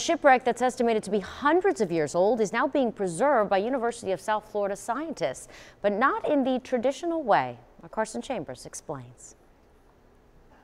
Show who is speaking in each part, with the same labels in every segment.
Speaker 1: A shipwreck that's estimated to be hundreds of years old is now being preserved by University of South Florida scientists, but not in the traditional way. Carson Chambers explains.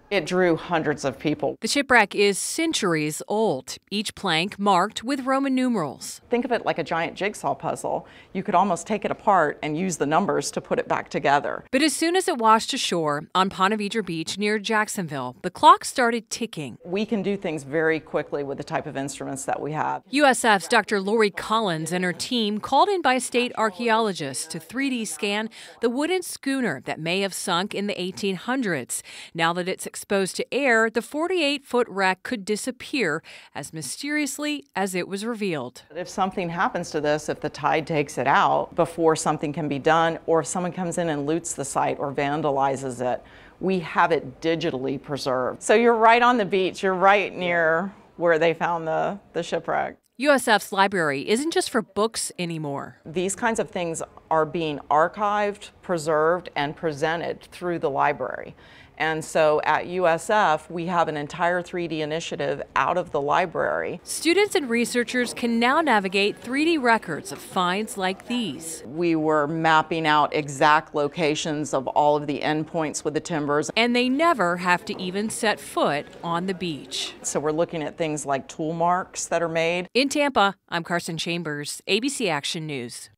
Speaker 2: It drew hundreds of people.
Speaker 3: The shipwreck is centuries old, each plank marked with Roman numerals.
Speaker 2: Think of it like a giant jigsaw puzzle. You could almost take it apart and use the numbers to put it back together.
Speaker 3: But as soon as it washed ashore on Ponte Vedra Beach near Jacksonville, the clock started ticking.
Speaker 2: We can do things very quickly with the type of instruments that we have.
Speaker 3: USF's Dr. Lori Collins and her team, called in by state archaeologists to 3D scan the wooden schooner that may have sunk in the 1800s. Now that it's exposed to air, the 48 foot wreck could disappear as mysteriously as it was revealed.
Speaker 2: If something happens to this, if the tide takes it out before something can be done, or if someone comes in and loots the site or vandalizes it, we have it digitally preserved. So you're right on the beach, you're right near where they found the, the shipwreck.
Speaker 3: USF's library isn't just for books anymore.
Speaker 2: These kinds of things are being archived, preserved, and presented through the library. And so at USF, we have an entire 3D initiative out of the library.
Speaker 3: Students and researchers can now navigate 3D records of finds like these.
Speaker 2: We were mapping out exact locations of all of the endpoints with the timbers.
Speaker 3: And they never have to even set foot on the beach.
Speaker 2: So we're looking at things like tool marks that are made.
Speaker 3: In Tampa, I'm Carson Chambers, ABC Action News.